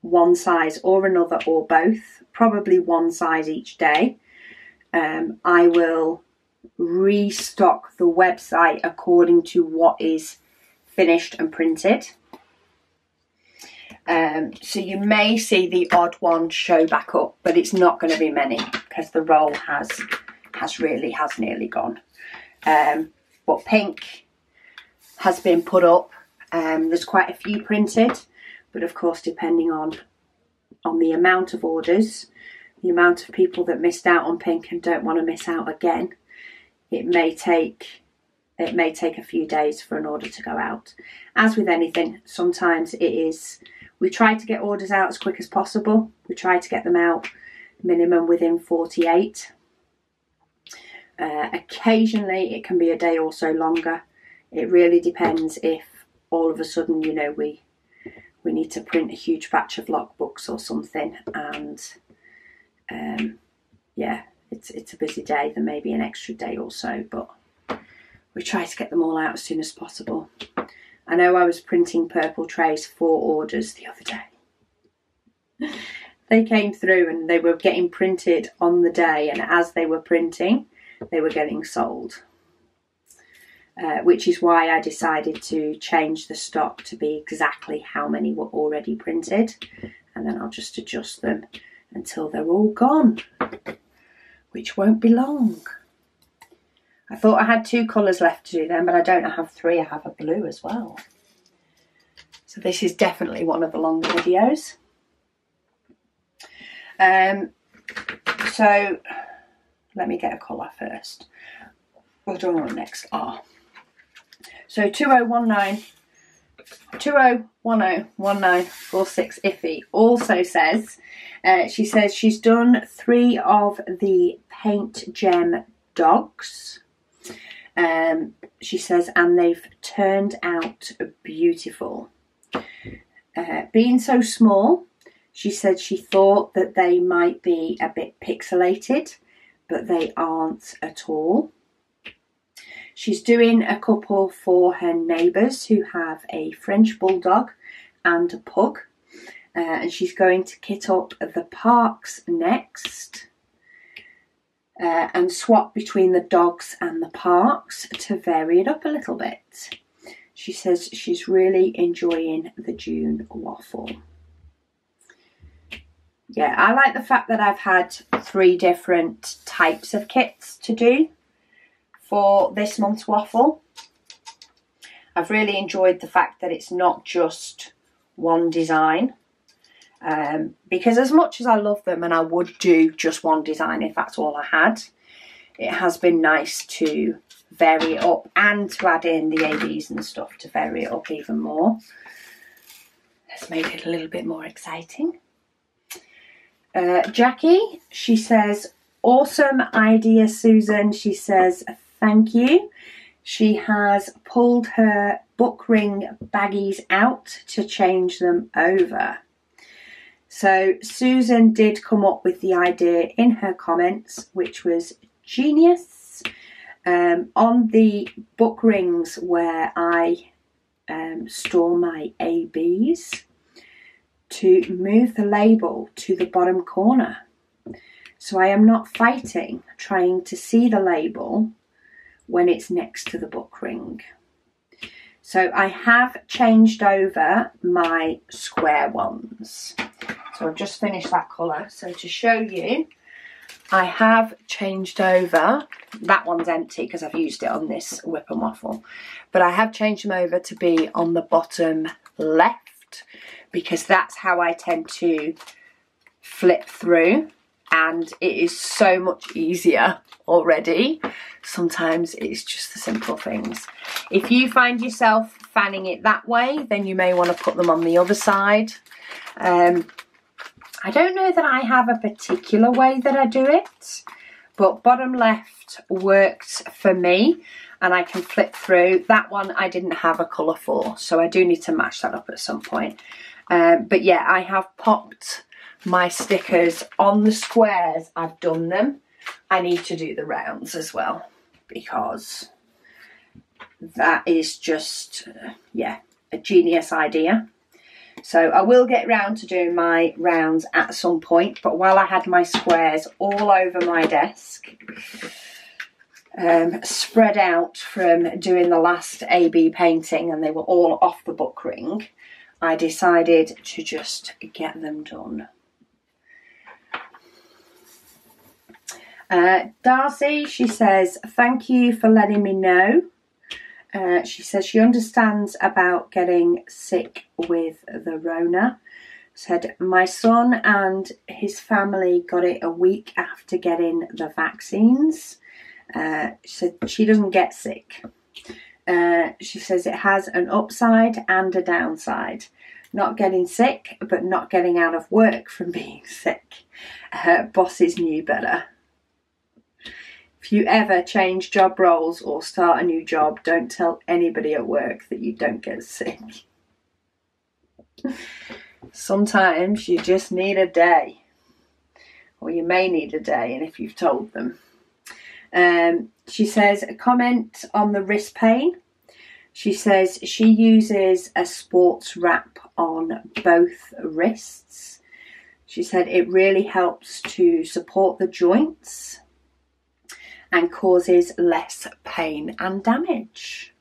one size or another or both, probably one size each day. Um, I will restock the website according to what is finished and printed. Um, so you may see the odd one show back up, but it's not going to be many because the roll has has really has nearly gone. Um, but pink has been put up. Um, there's quite a few printed. But of course, depending on on the amount of orders, the amount of people that missed out on pink and don't want to miss out again, it may take it may take a few days for an order to go out. As with anything, sometimes it is we try to get orders out as quick as possible. We try to get them out minimum within 48. Uh, occasionally it can be a day or so longer. It really depends if all of a sudden, you know, we we need to print a huge batch of logbooks or something and um, yeah, it's it's a busy day, there may be an extra day or so, but we try to get them all out as soon as possible. I know I was printing purple trays for orders the other day. they came through and they were getting printed on the day, and as they were printing, they were getting sold. Uh, which is why I decided to change the stock to be exactly how many were already printed, and then I'll just adjust them until they're all gone, which won't be long. I thought I had two colours left to do then, but I don't I have three. I have a blue as well. So this is definitely one of the longer videos. Um, so let me get a colour first. We'll do on next R. So 2019 20101946 Iffy also says, uh, she says she's done three of the PaintGem dogs. Um, she says, and they've turned out beautiful. Uh, being so small, she said she thought that they might be a bit pixelated, but they aren't at all. She's doing a couple for her neighbours who have a French Bulldog and a Pug. Uh, and she's going to kit up the parks next uh, and swap between the dogs and the parks to vary it up a little bit. She says she's really enjoying the June waffle. Yeah, I like the fact that I've had three different types of kits to do for this month's waffle. I've really enjoyed the fact that it's not just one design. Um, because as much as I love them and I would do just one design if that's all I had, it has been nice to vary it up and to add in the ABs and stuff to vary it up even more. Let's make it a little bit more exciting. Uh, Jackie, she says, awesome idea, Susan. She says, thank you. She has pulled her book ring baggies out to change them over. So Susan did come up with the idea in her comments, which was genius. Um, on the book rings where I um, store my ABs, to move the label to the bottom corner. So I am not fighting trying to see the label when it's next to the book ring. So I have changed over my square ones. So I've just finished that colour. So to show you, I have changed over, that one's empty because I've used it on this whip and waffle, but I have changed them over to be on the bottom left because that's how I tend to flip through and it is so much easier already. Sometimes it's just the simple things. If you find yourself fanning it that way, then you may want to put them on the other side. Um, I don't know that I have a particular way that I do it, but bottom left worked for me and I can flip through. That one I didn't have a colour for, so I do need to match that up at some point. Um, but yeah, I have popped my stickers on the squares. I've done them. I need to do the rounds as well because that is just, uh, yeah, a genius idea. So I will get round to doing my rounds at some point, but while I had my squares all over my desk, um, spread out from doing the last AB painting and they were all off the book ring, I decided to just get them done. Uh, Darcy, she says, thank you for letting me know. Uh, she says she understands about getting sick with the Rona. Said, my son and his family got it a week after getting the vaccines. Uh, she said she doesn't get sick. Uh, she says it has an upside and a downside. Not getting sick, but not getting out of work from being sick. Bosses knew better. If you ever change job roles or start a new job, don't tell anybody at work that you don't get sick. Sometimes you just need a day, or you may need a day, and if you've told them. Um, she says a comment on the wrist pain. She says she uses a sports wrap on both wrists. She said it really helps to support the joints and causes less pain and damage.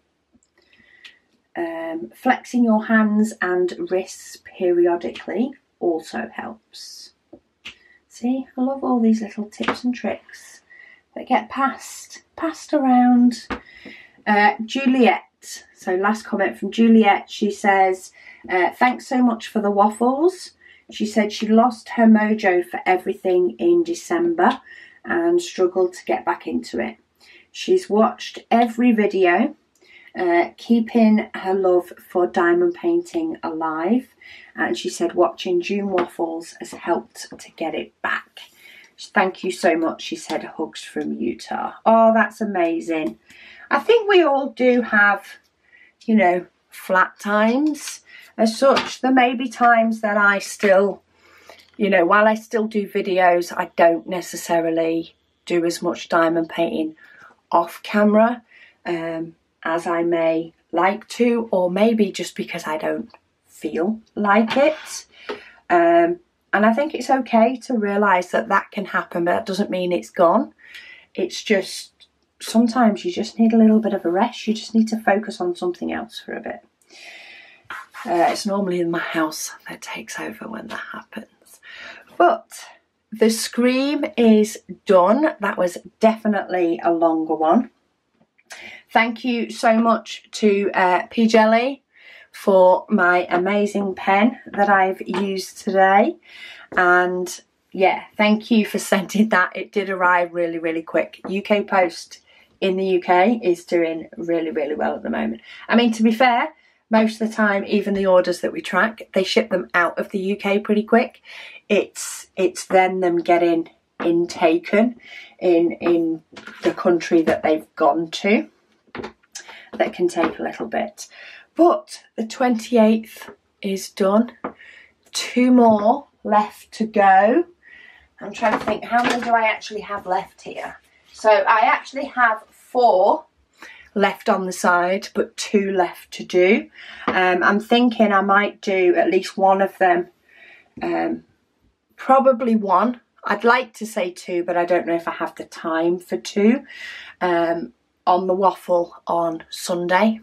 Um, flexing your hands and wrists periodically also helps. See, I love all these little tips and tricks that get passed, passed around. Uh, Juliet, so last comment from Juliet, she says, uh, thanks so much for the waffles. She said she lost her mojo for everything in December and struggled to get back into it. She's watched every video, uh, keeping her love for diamond painting alive, and she said watching June Waffles has helped to get it back. Thank you so much, she said, hugs from Utah. Oh, that's amazing. I think we all do have, you know, flat times as such. There may be times that I still you know, while I still do videos, I don't necessarily do as much diamond painting off camera um, as I may like to, or maybe just because I don't feel like it. Um, and I think it's okay to realise that that can happen, but that doesn't mean it's gone. It's just sometimes you just need a little bit of a rest. You just need to focus on something else for a bit. Uh, it's normally in my house that takes over when that happens. But the scream is done. That was definitely a longer one. Thank you so much to uh, P Jelly for my amazing pen that I've used today. And yeah, thank you for sending that. It did arrive really, really quick. UK Post in the UK is doing really, really well at the moment. I mean, to be fair, most of the time, even the orders that we track, they ship them out of the UK pretty quick. It's it's then them getting intaken in in the country that they've gone to that can take a little bit. But the 28th is done. Two more left to go. I'm trying to think, how many do I actually have left here? So I actually have four left on the side, but two left to do. Um, I'm thinking I might do at least one of them, um, probably one. I'd like to say two, but I don't know if I have the time for two, um, on the waffle on Sunday.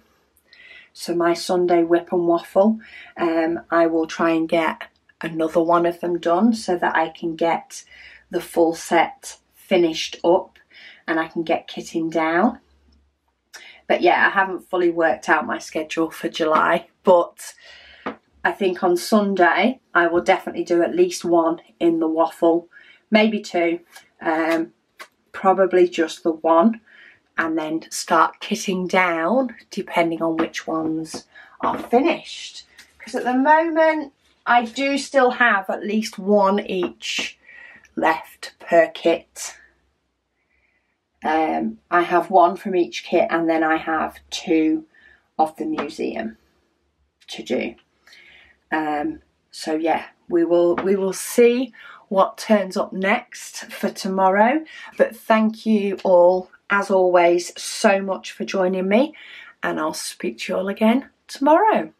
So my Sunday WIP and waffle, um, I will try and get another one of them done so that I can get the full set finished up and I can get kitting down. But yeah, I haven't fully worked out my schedule for July, but I think on Sunday I will definitely do at least one in the waffle, maybe two, um, probably just the one, and then start kitting down depending on which ones are finished. Because at the moment I do still have at least one each left per kit. Um, I have one from each kit and then I have two of the museum to do. Um, so yeah, we will we will see what turns up next for tomorrow. But thank you all, as always, so much for joining me, and I'll speak to you all again tomorrow.